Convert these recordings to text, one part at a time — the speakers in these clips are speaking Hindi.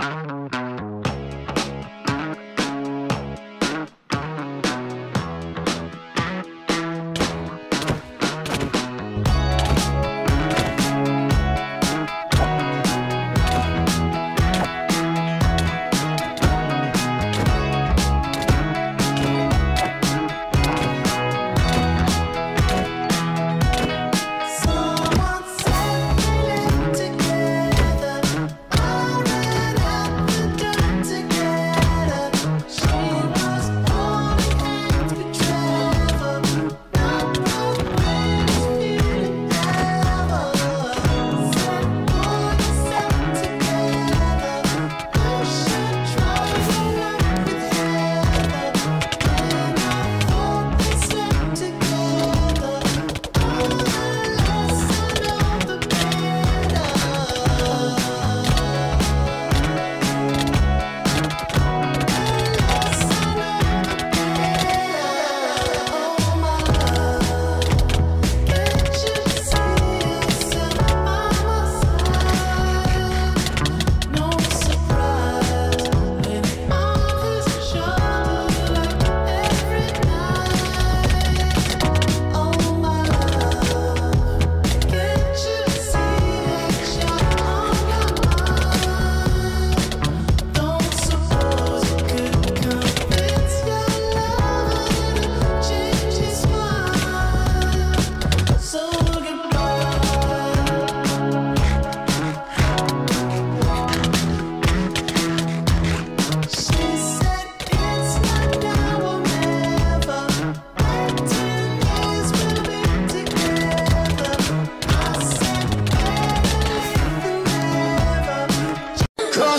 Bye.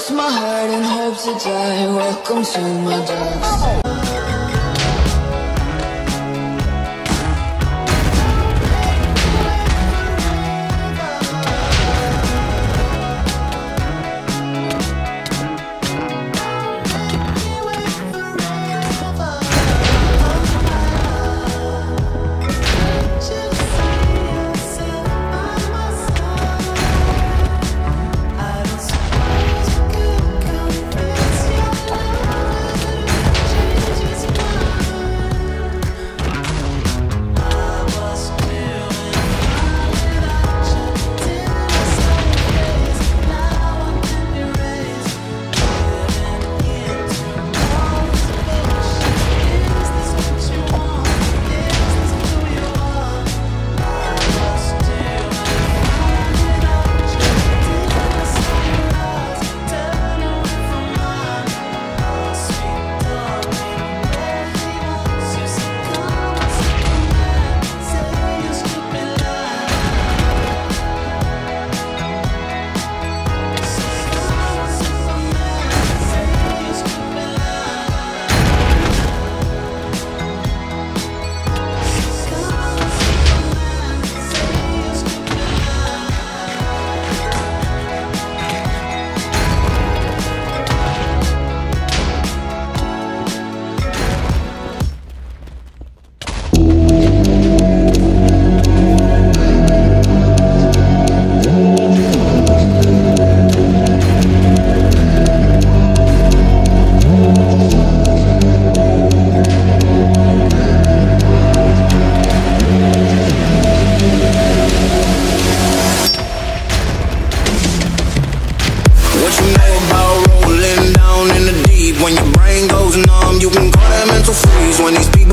Cross my heart and hope to die. Welcome to my dark side.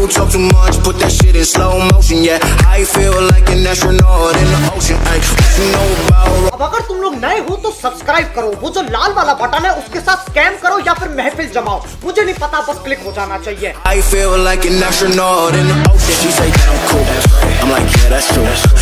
People talk too much, put that shit in slow motion. Yeah, I feel like an astronaut in the ocean. I you know about अब अगर तुम लोग नए हो तो सब्सक्राइब करो वो जो लाल वाला बटन है उसके साथ स्कैम करो या फिर महफिल जमाओ मुझे नहीं पता बस क्लिक हो जाना चाहिए I feel like an astronaut in the ocean. She say that I'm cool. I'm like, yeah, that's true.